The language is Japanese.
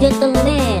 ジットのね、